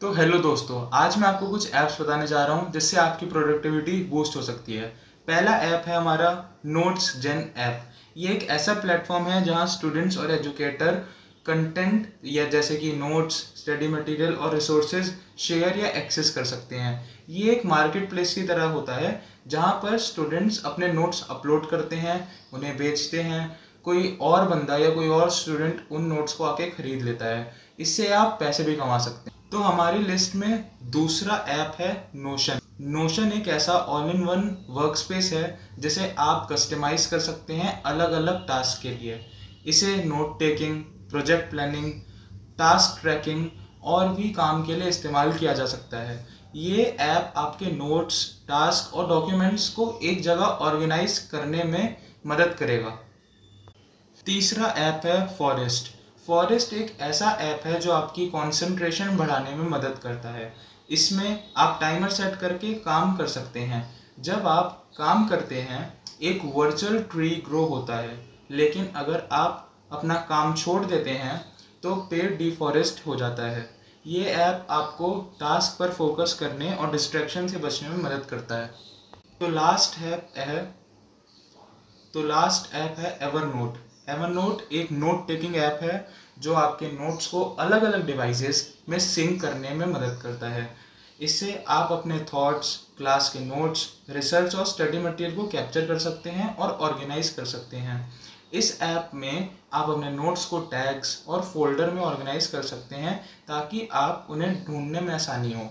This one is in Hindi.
तो हेलो दोस्तों, आज मैं आपको कुछ ऐप्स बताने जा रहा हूँ जिससे आपकी प्रोडक्टिविटी बूस्ट हो सकती है। पहला ऐप है हमारा नोट्स जेन ऐप ये एक ऐसा प्लेटफॉर्म है जहाँ स्टूडेंट्स और एजुकेटर कंटेंट या जैसे कि नोट्स स्टडी मटेरियल और रिसोर्सेज शेयर या एक्सेस कर सकते हैं। ये एक मार्केट प्लेस की तरह होता है, जहाँ पर स्टूडेंट्स अपने नोट्स अपलोड करते हैं, उन्हें बेचते हैं। कोई और बंदा या कोई और स्टूडेंट उन नोट्स को आके खरीद लेता है। इससे आप पैसे भी कमा सकते हैं। तो हमारी लिस्ट में दूसरा ऐप है नोशन नोशन एक ऐसा all in one work space है, जिसे आप कस्टमाइज कर सकते हैं अलग अलग टास्क के लिए। इसे note taking project planning task tracking और भी काम के लिए इस्तेमाल किया जा सकता है। ये ऐप आपके नोट्स टास्क और डॉक्यूमेंट्स को एक जगह ऑर्गेनाइज करने में मदद करेगा। तीसरा ऐप है फॉरेस्ट फॉरेस्ट एक ऐसा ऐप है जो आपकी कंसंट्रेशन बढ़ाने में मदद करता है। इसमें आप टाइमर सेट करके काम कर सकते हैं। जब आप काम करते हैं, एक वर्चुअल ट्री ग्रो होता है। लेकिन अगर आप अपना काम छोड़ देते हैं तो पेड़ डिफॉरेस्ट हो जाता है। ये ऐप आपको टास्क पर फोकस करने और डिस्ट्रैक्शन से बचने में मदद करता है। तो लास्ट ऐप है तो लास्ट ऐप है एवर नोट एवर नोट एक नोट टेकिंग ऐप है, जो आपके नोट्स को अलग अलग डिवाइसेस में सिंक करने में मदद करता है। इससे आप अपने थॉट्स क्लास के नोट्स रिसर्च और स्टडी मटेरियल को कैप्चर कर सकते हैं और ऑर्गेनाइज कर सकते हैं। इस ऐप में आप अपने नोट्स को टैग्स और फोल्डर में ऑर्गेनाइज कर सकते हैं, ताकि आप उन्हें ढूँढने में आसानी हो।